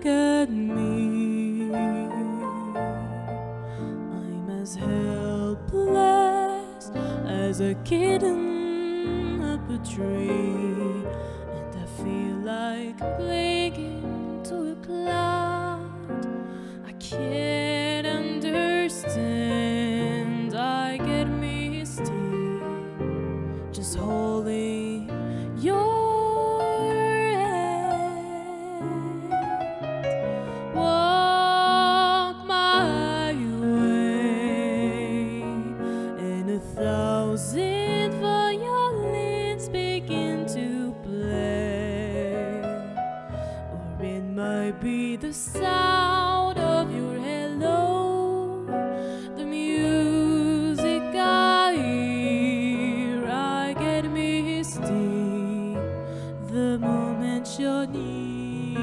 look at me. I'm as helpless as a kitten up a tree, and I feel like clinging to a cloud. I can't understand. I get misty just holding might be the sound of your hello, the music I hear. I get misty the moment you're near.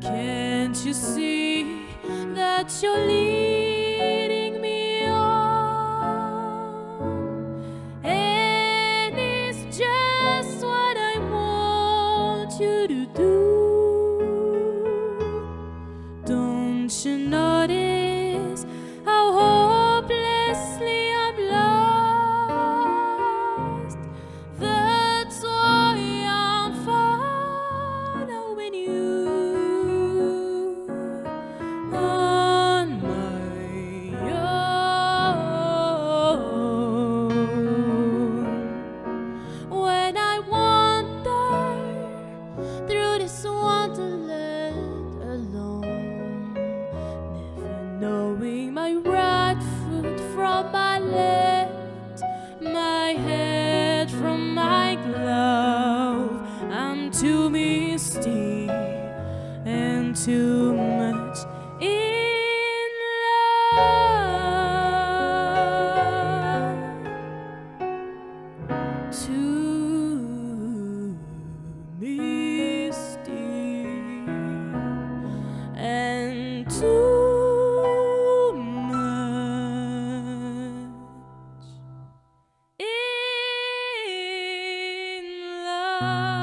Can't you see that you're leading knowing my right foot from my left, my head from my glove. I'm too misty and too much in love to love.